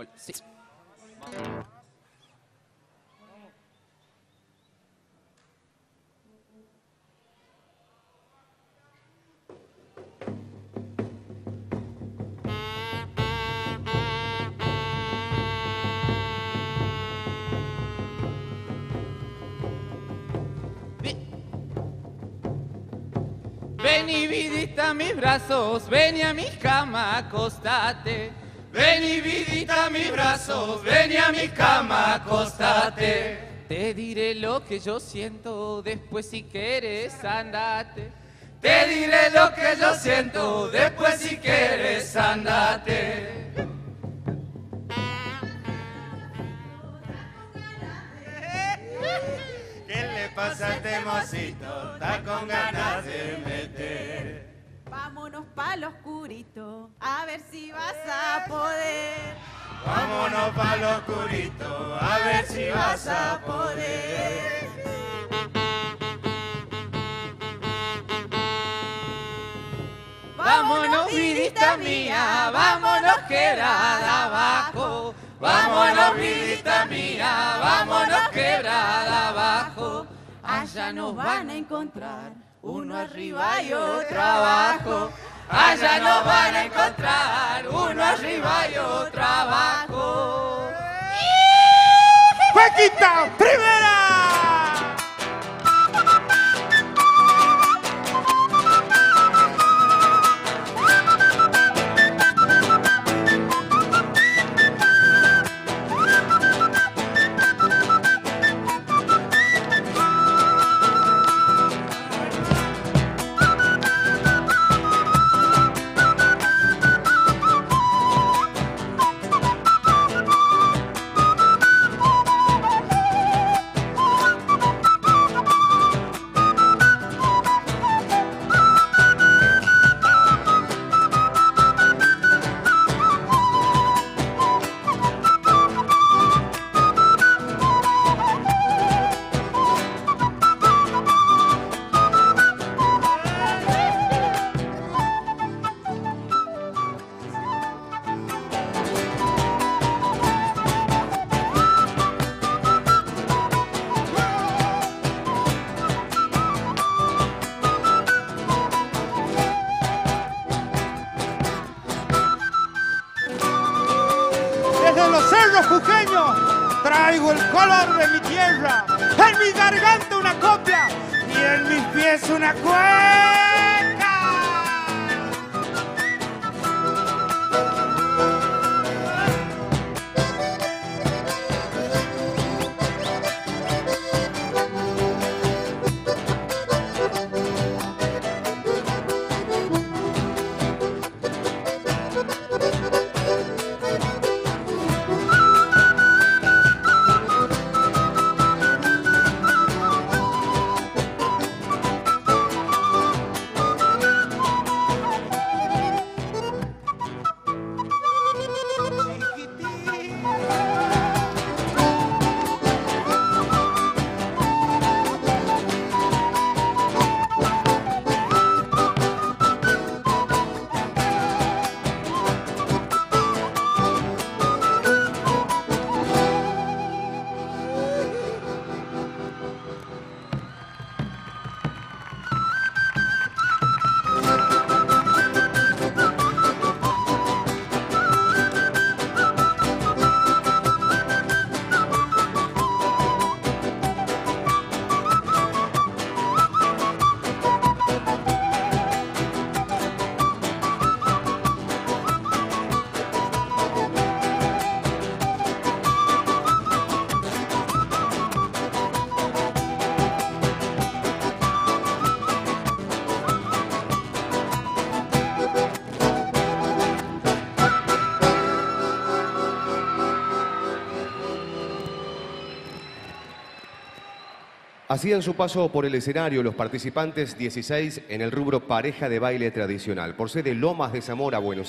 Hola, sí. Ven y vidita mis brazos, ven y a mi cama acostate. Ven y vidita mis brazos, ven y a mi cama acostate. Te diré lo que yo siento, después si quieres andate. Te diré lo que yo siento, después si quieres andate. ¿Qué le pasa a este mocito? Está con ganas. Vámonos pa'l oscurito, a ver si vas a poder. Vámonos pa' lo oscurito, a ver si vas a poder. Vámonos, vidita mía, vámonos que era abajo. Vámonos, vidita mía, vámonos quebrada abajo. Allá nos van a encontrar, uno arriba y otro abajo. Allá nos van a encontrar, uno arriba y otro abajo. ¡Juequita, primera! Cerros jujeños traigo el color de mi tierra. En mi garganta una copia y en mis pies una cueca. Hacían su paso por el escenario los participantes 16 en el rubro pareja de baile tradicional. Por sede Lomas de Zamora, Buenos